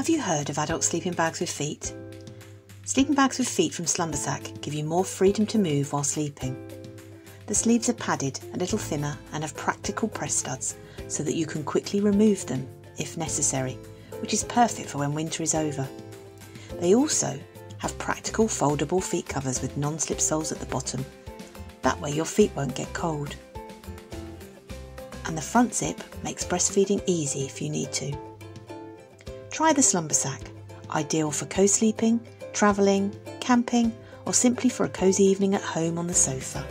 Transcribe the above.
Have you heard of adult sleeping bags with feet? Sleeping bags with feet from Slumbersac give you more freedom to move while sleeping. The sleeves are padded a little thinner and have practical press studs so that you can quickly remove them if necessary, which is perfect for when winter is over. They also have practical foldable feet covers with non slip soles at the bottom. That way your feet won't get cold. And the front zip makes breastfeeding easy if you need to. Try the Slumbersac, ideal for co sleeping travelling, camping, or simply for a cosy evening at home on the sofa.